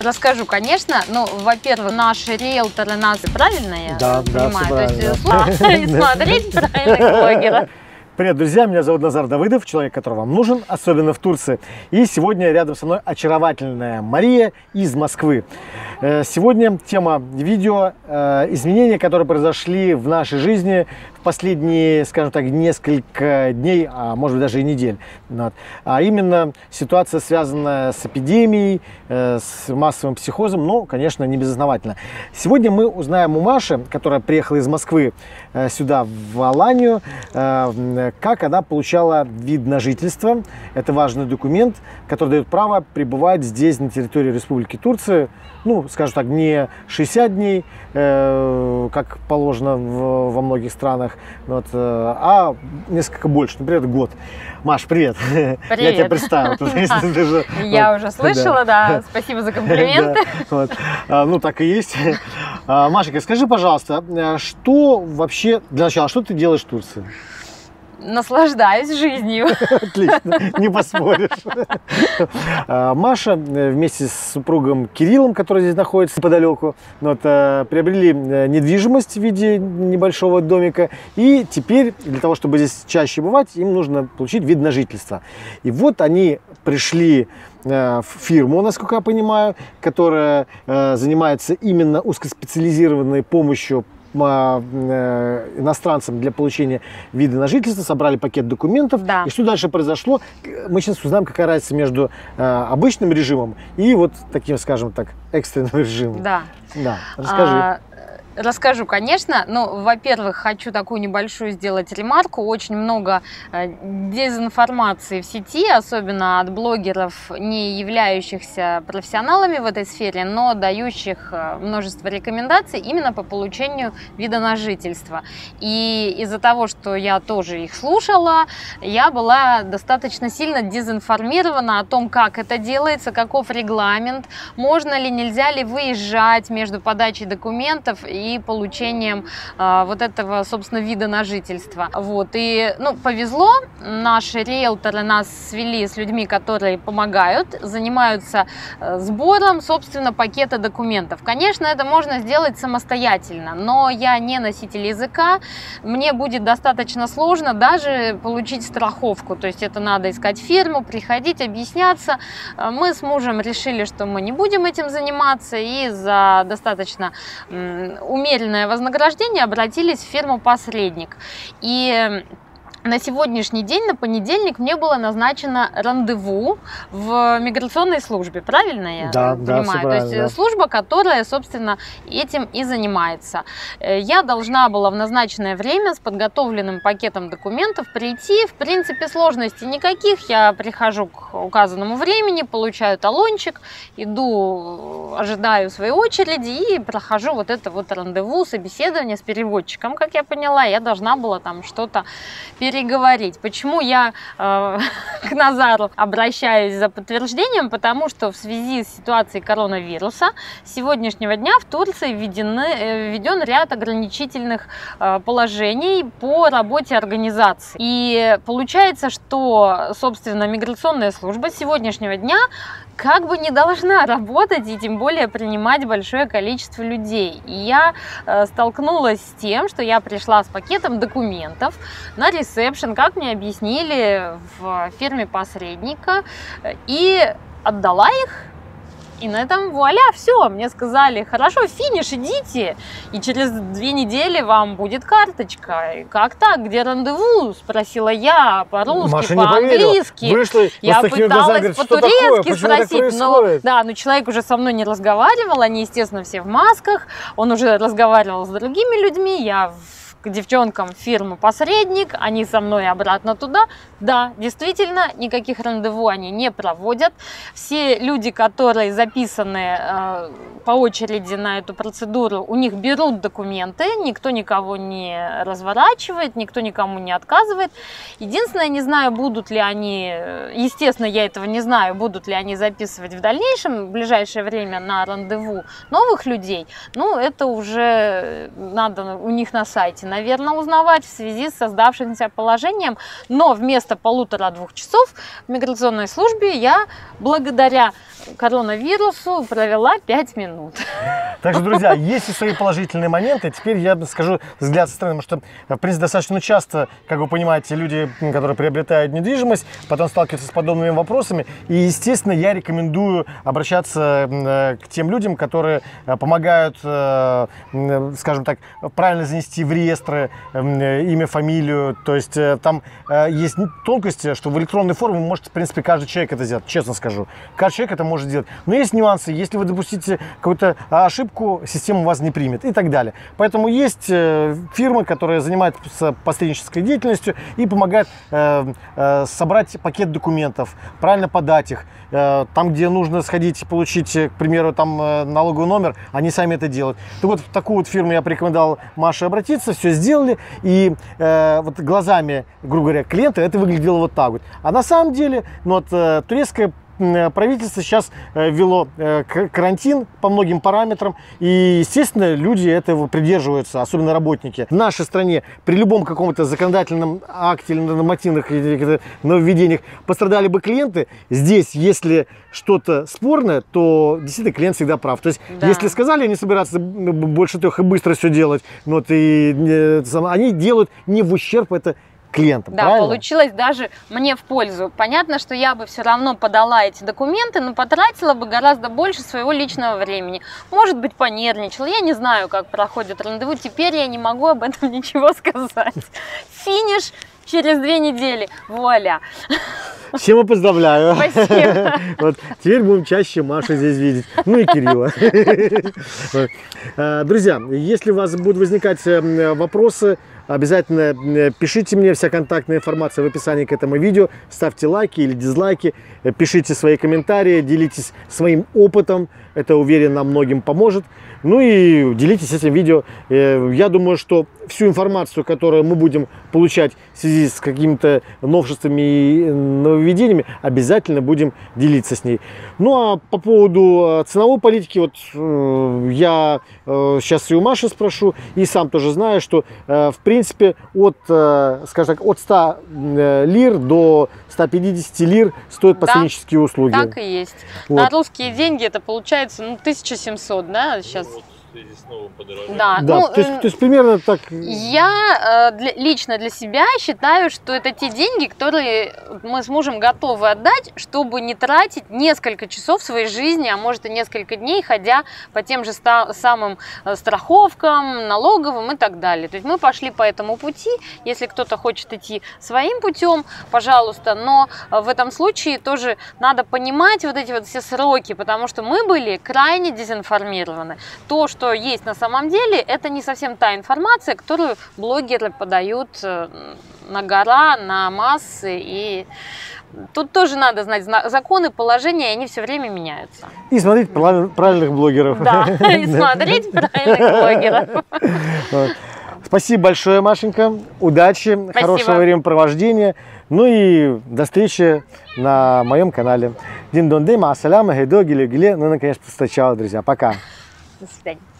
Расскажу, конечно. Ну, во-первых, наши риэлторы нас правильно я Да, да, понимаю? всё То есть правильно. и смотреть правильных блогеров. Привет, друзья! Меня зовут Назар Давыдов, человек, который вам нужен, особенно в Турции. И сегодня рядом со мной очаровательная Мария из Москвы. Э, Сегодня тема видео э, изменения, которые произошли в нашей жизни последние, скажем так, несколько дней, а может быть даже и недель. А именно ситуация, связанная с эпидемией, э, с массовым психозом, но, конечно, не безосновательно. Сегодня мы узнаем у Маши, которая приехала из Москвы э, сюда, в Аланию, э, как она получала вид на жительство. Это важный документ, который дает право пребывать здесь, на территории Республики Турция, ну, скажем так, не 60 дней, как положено в- во многих странах, вот, э, а несколько больше, например, год. Маш, привет. Я тебя Привет. представил. Я уже слышала, да. Спасибо за вот. А, Ну, так и есть. А, Машенька, скажи, пожалуйста, а что вообще, для начала, что ты делаешь в Турции? Наслаждаюсь жизнью. Отлично, не поспоришь. А, Маша э, вместе с супругом Кириллом, который здесь находится неподалеку, ну, вот, э, приобрели э, недвижимость в виде небольшого домика. И теперь для того, чтобы здесь чаще бывать, им нужно получить вид на жительство. И вот они пришли в фирму, насколько я понимаю, которая занимается именно узкоспециализированной помощью иностранцам для получения вида на жительство, собрали пакет документов. Да. И что дальше произошло? Мы сейчас узнаем, какая разница между э, обычным режимом и вот таким, скажем так, экстренным режимом. Да. Да, расскажи. А, Расскажу, конечно. Ну, во-первых, хочу такую небольшую сделать ремарку. Очень много э, дезинформации в сети, особенно от блогеров, не являющихся профессионалами в этой сфере, но дающих э, множество рекомендаций именно по получению вида на жительство. И из-за того, что я тоже их слушала, я была достаточно сильно дезинформирована о том, как это делается, каков регламент, можно ли, нельзя ли выезжать между подачей документов и получением а, вот этого, собственно, вида на жительство. Вот. И, ну, повезло, наши риэлторы нас свели с людьми, которые помогают, занимаются э, сбором, собственно, пакета документов. Конечно, это можно сделать самостоятельно, но я не носитель языка, мне будет достаточно сложно даже получить страховку. То есть это надо искать фирму, приходить, объясняться. Э, Мы с мужем решили, что мы не будем этим заниматься, и за достаточно м, умеренное вознаграждение обратились в фирму «Посредник». И на сегодняшний день, на понедельник, мне было назначено рандеву в миграционной службе, правильно я Да, да, понимаю? всё То есть правильно, э, да. служба, которая, собственно, этим и занимается. Э, Я должна была в назначенное время с подготовленным пакетом документов прийти. В принципе, сложностей никаких. Я прихожу к указанному времени, получаю талончик, иду, э, ожидаю своей очереди и прохожу вот это вот рандеву, собеседование с переводчиком, как я поняла. Я должна была там что-то переговорить. Почему я э, к Назару обращаюсь за подтверждением? Потому что в связи с ситуацией коронавируса с сегодняшнего дня в Турции введены, э, введен ряд ограничительных э, положений по работе организации. И получается, что, собственно, миграционная служба сегодняшнего дня как бы не должна работать и тем более принимать большое количество людей. И я э, столкнулась с тем, что я пришла с пакетом документов на ресепшн, как мне объяснили в фирме посредника, и отдала их. И на этом вуаля, все. Мне сказали, хорошо, финиш, идите. И через две недели вам будет карточка. И как так? Где рандеву? Спросила я по-русски, по-английски. Вышла Я пыталась по-турецки спросить, но да, но человек уже со мной не разговаривал, они, естественно, все в масках, он уже разговаривал с другими людьми, я в- девчонкам в фирму посредник, они со мной обратно туда. Да, действительно, никаких рандеву они не проводят. Все люди, которые записаны э, по очереди на эту процедуру, у них берут документы, никто никого не разворачивает, никто никому не отказывает. Единственное, не знаю, будут ли они, естественно, я этого не знаю, будут ли они записывать в дальнейшем, в ближайшее время на рандеву новых людей. Ну, это уже надо у них на сайте, наверное, узнавать в связи с создавшимся положением. Но вместо полутора-двух часов в миграционной службе я благодаря коронавирусу провела 5 минут. Так что, друзья, есть и свои положительные моменты. Теперь я скажу взгляд со стороны, потому что, в принципе, достаточно часто, как вы понимаете, люди, которые приобретают недвижимость, потом сталкиваются с подобными вопросами. И, естественно, я рекомендую обращаться э, к тем людям, которые э, помогают, э, скажем так, правильно занести в реестры имя, фамилию. То есть там есть тонкости, что в электронной форме может, в принципе, каждый человек это сделать, честно скажу. Каждый человек это может сделать. Но есть нюансы. Если вы допустите какую-то ошибку, система вас не примет и так далее. Поэтому есть фирмы, которые занимаются посреднической деятельностью и помогают собрать пакет документов, правильно подать их. Э, там, где нужно сходить, получить, к примеру, там э, налоговый номер, они сами это делают. Так вот, в такую вот фирму я порекомендовал Маше обратиться, все сделали, и э, вот глазами, грубо говоря, клиента это выглядело вот так вот. А на самом деле, ну вот э, турецкая Э, правительство сейчас э, ввело э, карантин по многим параметрам, и, естественно, люди этого придерживаются, особенно работники. В нашей стране при любом каком-то законодательном акте или нормативных нововведениях пострадали бы клиенты. Здесь, если что-то спорное, то действительно клиент всегда прав. То есть, да. если сказали они собираются больше трех и быстро все делать, вот, и, они делают не в ущерб это клиентам. Да, правильно? получилось даже мне в пользу. Понятно, что я бы все равно подала эти документы, но потратила бы гораздо больше своего личного времени. Может быть, понервничала. Я не знаю, как проходит рандеву. Теперь я не могу об этом ничего сказать. Финиш через две недели. Вуаля. Всем поздравляю. Спасибо. Вот, теперь будем чаще Машу здесь видеть. Ну и Кирилла. Э, друзья, если у вас будут возникать э, вопросы, Обязательно э, пишите мне, вся контактная информация в описании к этому видео. Ставьте лайки или дизлайки, пишите свои комментарии, делитесь своим опытом. Это, уверен, нам многим поможет. Ну и делитесь этим видео. Я думаю, что всю информацию, которую мы будем получать в связи с какими-то новшествами и нововведениями, обязательно будем делиться с ней. Ну а по поводу ценовой политики, вот я сейчас и у Маши спрошу, и сам тоже знаю, что в принципе от, э, скажем так, от 100 э, лир до 150 лир стоят посреднические да, услуги. Так и есть. Вот. На русские деньги это получается ну, 1700, да, сейчас связи с новым подорожанием. Да, да ну, то, есть, то есть примерно так. Я э, для, лично для себя считаю, что это те деньги, которые мы с мужем готовы отдать, чтобы не тратить несколько часов своей жизни, а может и несколько дней, ходя по тем же ста- самым э, страховкам, налоговым и так далее. То есть мы пошли по этому пути. Если кто-то хочет идти своим путем, пожалуйста, но э, в этом случае тоже надо понимать вот эти вот все сроки, потому что мы были крайне дезинформированы. То, что что есть на самом деле, это не совсем та информация, которую блогеры подают э, на гора, на массы. И тут тоже надо знать законы, положения, и они все время меняются. И смотреть правильных блогеров. Да, и смотреть правильных блогеров. Спасибо большое, Машенька. Удачи, Спасибо. хорошего времяпровождения. Ну и до встречи на моем канале. Дин дон дей, ма асаляма, гейдо, гиле, гиле. Ну, наконец, встречала, друзья. Пока. До свидания.